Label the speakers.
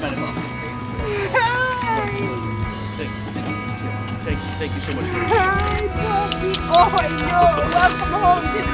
Speaker 1: Thank you so much. For
Speaker 2: your Oh, my God! Welcome home.